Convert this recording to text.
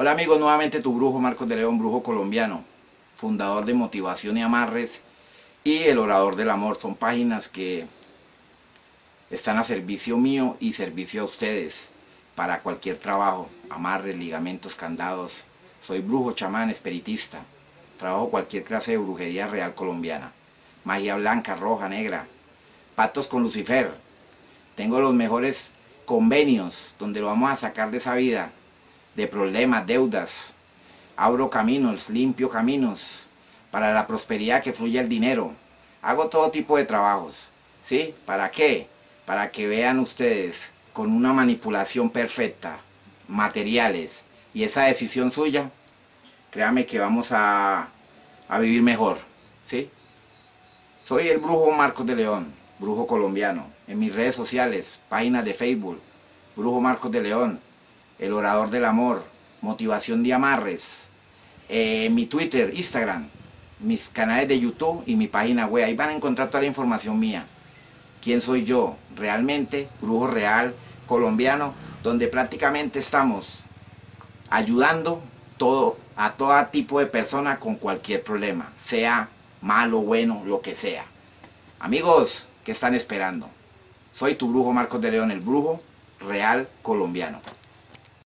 Hola amigos, nuevamente tu brujo Marcos de León, brujo colombiano, fundador de Motivación y Amarres y el Orador del Amor. Son páginas que están a servicio mío y servicio a ustedes para cualquier trabajo, amarres, ligamentos, candados. Soy brujo, chamán, espiritista. Trabajo cualquier clase de brujería real colombiana. Magia blanca, roja, negra. Pactos con Lucifer. Tengo los mejores convenios donde lo vamos a sacar de esa vida de problemas, deudas. Abro caminos, limpio caminos para la prosperidad que fluya el dinero. Hago todo tipo de trabajos. ¿Sí? ¿Para qué? Para que vean ustedes con una manipulación perfecta, materiales y esa decisión suya, créame que vamos a, a vivir mejor. ¿Sí? Soy el brujo Marcos de León, brujo colombiano. En mis redes sociales, páginas de Facebook, brujo Marcos de León, el Orador del Amor, Motivación de Amarres, eh, mi Twitter, Instagram, mis canales de YouTube y mi página web. Ahí van a encontrar toda la información mía. ¿Quién soy yo? Realmente, brujo real, colombiano, donde prácticamente estamos ayudando todo, a todo tipo de persona con cualquier problema, sea malo, bueno, lo que sea. Amigos, ¿qué están esperando? Soy tu brujo Marcos de León, el brujo real colombiano.